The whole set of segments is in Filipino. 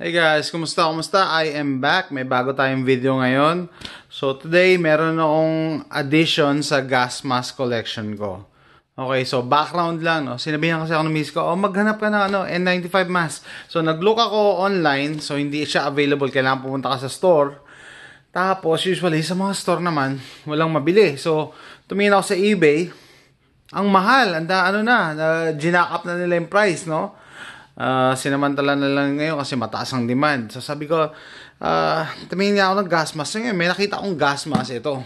Hey guys, kumusta? Kumusta? I am back. May bago tayong video ngayon. So today, meron akong addition sa gas mask collection ko. Okay, so background lang, no? Sinabihan kasi ako ng miss ko, oh, maghanap ka ng ano, N95 mask. So nag-look ako online, so hindi siya available. Kailangan pumunta ka sa store. Tapos, usually, sa mga store naman, walang mabili. So, tumingin ako sa eBay. Ang mahal, anda ano na, na ginack up na nila yung price, no? Uh, sinamantala na lang ngayon kasi mataas ang demand. So sabi ko, uh, tumingin nga ako ng gas mask. Ngayon, may nakita akong gas mask ito.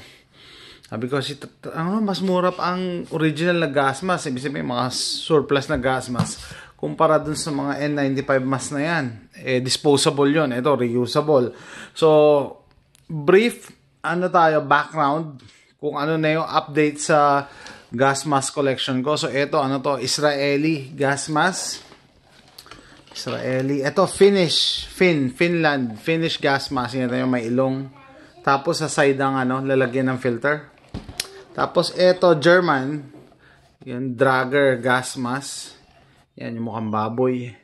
Sabi ko, si, ano, mas mura pa ang original na gas mask. Ibig sabihin, mga surplus na gas mask. Kumpara dun sa mga N95 mask na yan. Eh, disposable yon Ito, reusable. So, brief, ano tayo, background, kung ano na yung update sa gas mask collection ko. So, ito, ano to, Israeli gas mask. Israeli. Ito, Finnish. Fin, Finland. Finnish gas mask. Ito yung may ilong. Tapos sa side ang ano, lalagyan ng filter. Tapos ito, German. Yung Drager gas mask. Yan, yung mukhang baboy.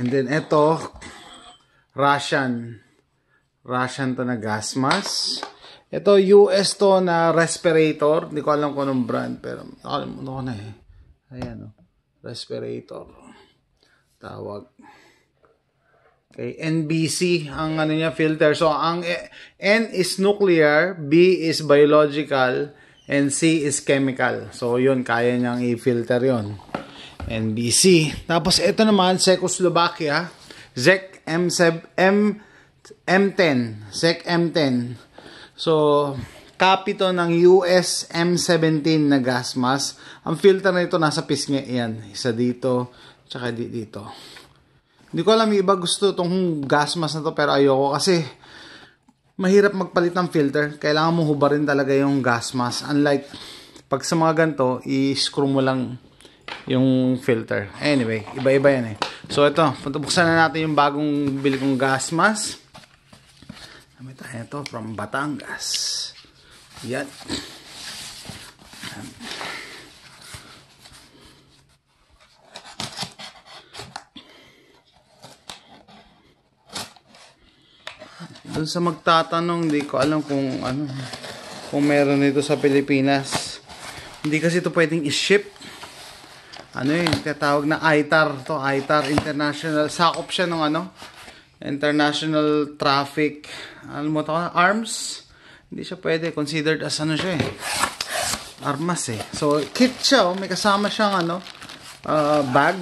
And then ito, Russian. Russian to na gas mask. Ito, US to na respirator. Hindi ko alam kung anong brand. Pero, alam mo na eh. Ayan, oh. Respirator tawag. Okay, NBC ang ano niya filter. So ang N is nuclear, B is biological, and C is chemical. So yun kaya niyang i-filter yon. NBC. Tapos ito naman Czechoslovakia, ZEC M7 M M10, ZEC M10. So copy to ng US M17 na gas mask. Ang filter na ito nasa pisngi yan. Isa dito, Tsaka di dito. Hindi ko alam iba gusto itong gas mask na to pero ayoko kasi mahirap magpalit ng filter. Kailangan mo hubarin talaga yung gas mask. Unlike pag sa mga ganito, i-screw mo lang yung filter. Anyway, iba-iba yan eh. So ito, buksan na natin yung bagong bili kong gas mask. Damit tayo ito from Batangas. Yan. Doon sa magtatanong, hindi ko alam kung ano, kung meron nito sa Pilipinas. Hindi kasi ito pwedeng i-ship. Ano yun, tatawag na ITAR to, ITAR International. Sakop siya ng ano, International Traffic, ano mo to, arms. Hindi siya pwede, considered as ano siya eh. Armas eh. So, kit siya, oh, may kasama siyang ano, uh, bag.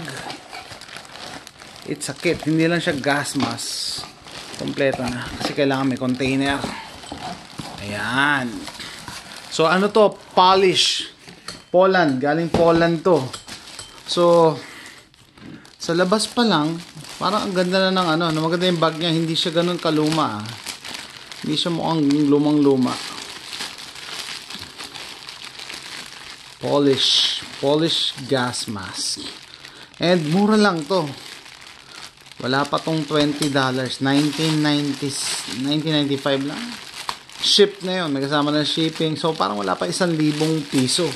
It's a kit, hindi lang siya gas mask kompleto na. Kasi kailangan may container. Ayan. So ano to? Polish. Poland. Galing Poland to. So sa labas pa lang parang ang ganda na ng ano no, maganda yung bag niya. Hindi siya ganun kaluma ah. hindi siya mukhang lumang luma polish. Polish gas mask. And mura lang to wala pa tong $20. 1990, 1995 lang. Ship na yun. May kasama ng shipping. So, parang wala pa isang libong piso.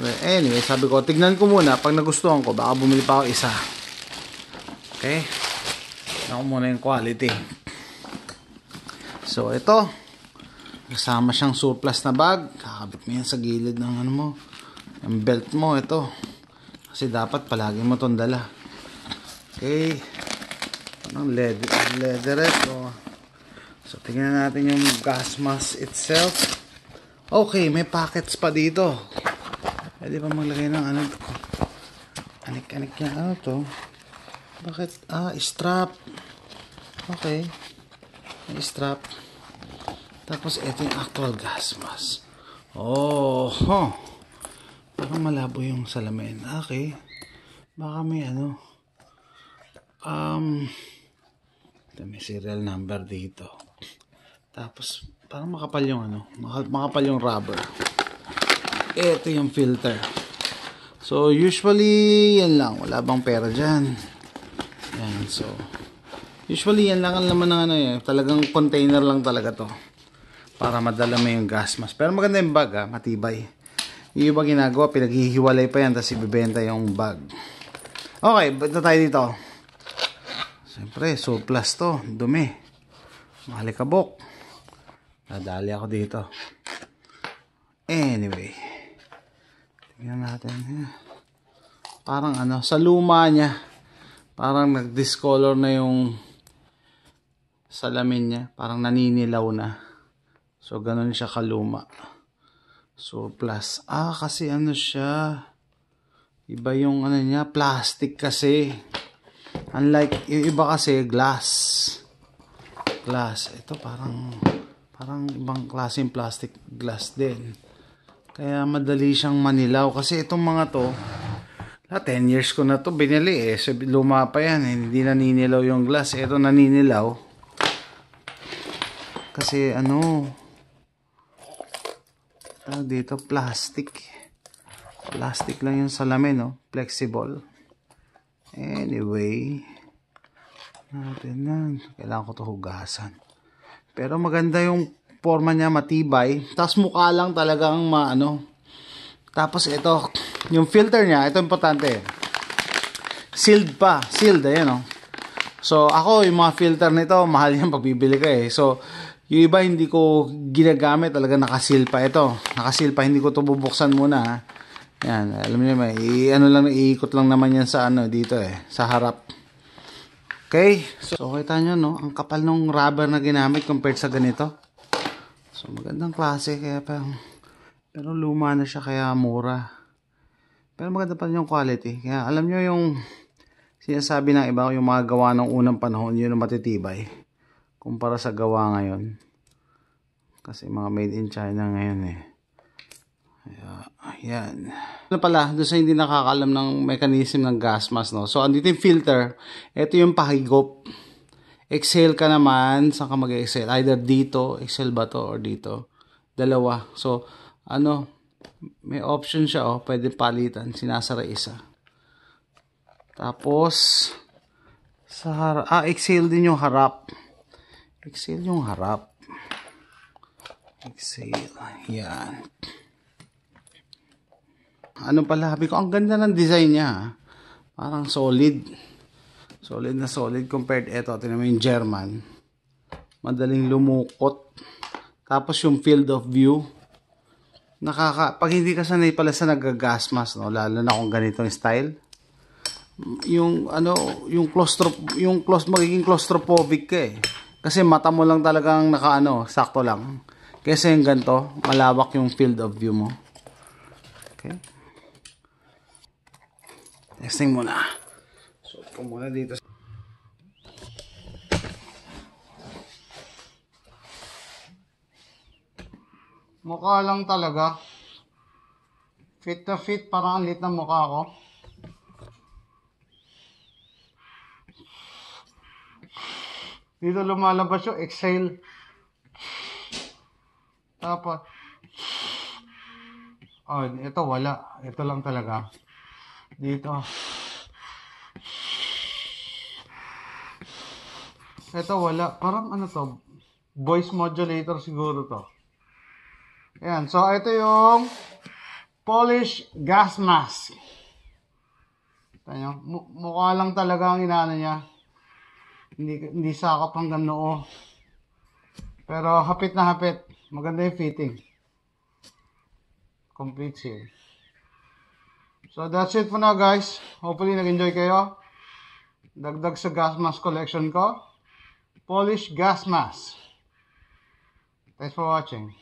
But anyway, sabi ko, tignan ko muna. Pag nagustuhan ko, baka bumili pa ako isa. Okay? Tignan ko muna yung quality. So, ito. Kasama siyang surplus na bag. Kakabit mo yan sa gilid ng ano mo. Yung belt mo, ito. Kasi dapat palagi mo itong dala. Okay. Anong leather, leatherette o. So, tingnan natin yung gas mask itself. Okay, may packets pa dito. Pwede pa maglagay ng ano. Anik-anik yan. Ano to? Bakit? Ah, strap. Okay. May strap. Tapos, ito yung actual gas mask. Oh, huh. Parang malabo yung salamin. Okay. Baka may ano um, may serial number dito. Tapos, parang makapal yung ano, makapal yung rubber. Ito yung filter. So, usually, yan lang. Wala bang pera dyan. Yan, so, usually, yan lang ang laman ng ano eh. Talagang container lang talaga to. Para madala mo yung gas mask. Pero maganda yung bag ha, matibay. Yung iba ginagawa, pinaghihiwalay pa yan, tapos ibibenta yung bag. Okay, ba't tayo dito? Siyempre, surplus to. Dumi. Malikabok. Nadali ako dito. Anyway. Tingnan natin. Parang ano, sa luma niya, parang nag-discolor na yung salamin niya. Parang naninilaw na. So, ganun siya kaluma. Surplus. Ah, kasi ano siya. Iba yung ano niya, plastic kasi. Unlike, yung iba kasi, glass. Glass. Ito parang, parang ibang klaseng plastic glass din. Kaya madali siyang manilaw. Kasi itong mga to, na 10 years ko na to binili eh. So, luma pa yan. Eh. Hindi naninilaw yung glass. Ito naninilaw. Kasi ano, tawag dito, plastic. Plastic lang yung salamin, no? Flexible. Anyway, natin lang. Kailangan ko to hugasan. Pero maganda yung forma niya, matibay. Tapos mukha lang talagang maano. Tapos ito, yung filter niya, ito importante. Sealed pa. Sealed, ayan, no? So, ako, yung mga filter nito, mahal yan pag bibili ka eh. So, yung iba hindi ko ginagamit, talaga nakasil pa ito. Nakasil pa, hindi ko to bubuksan muna. Ha? Yan, alam niyo may ano lang iikot lang naman yan sa ano dito eh, sa harap. Okay? So, so kita niyo no, ang kapal ng rubber na ginamit compared sa ganito. So magandang klase kaya pa pero luma na siya kaya mura. Pero maganda pa rin yung quality. Kaya alam niyo yung sinasabi ng iba yung mga gawa ng unang panahon, yun ang matitibay kumpara sa gawa ngayon. Kasi mga made in China ngayon eh. Kaya, ayan. Ano pala, doon sa hindi nakakalam ng mechanism ng gas mask, no? So, andito yung filter. Ito yung pahigop. Exhale ka naman. Saan ka mag-exhale? Either dito, exhale ba to, or dito. Dalawa. So, ano, may option siya, oh. Pwede palitan. Sinasara isa. Tapos, sa harap, ah, exhale din yung harap. Exhale yung harap. Exhale. Yan. Ano pala, sabi ko, ang ganda ng design niya. Parang solid. Solid na solid compared ito. Tinan mo yung German. Madaling lumukot. Tapos yung field of view. Nakaka, pag hindi ka sanay pala sa nagagas mask, no, lalo na kung ganitong style, yung ano, yung claustro, yung claust, magiging claustrophobic ka eh. Kasi mata mo lang talagang nakaano, sakto lang. Kasi yung ganito, malawak yung field of view mo. Okay. Testing muna. So, ko muna dito. Mukha lang talaga. Fit na fit, parang ang lit ng mukha ko. Dito lumalabas yung exhale. Tapos, oh, ito wala. Ito lang talaga. Dito. Ito wala. Parang ano to? Voice modulator siguro to. Ayan. So, ito yung Polish gas mask. Tanyo, mukha lang talaga ang inaano niya. Hindi, hindi sakop hanggang noo. Pero hapit na hapit. Maganda yung fitting. Complete seal. So that's it for now guys. Hopefully nag-enjoy kayo. Dagdag sa gas mask collection ko. Polish gas mask. Thanks for watching.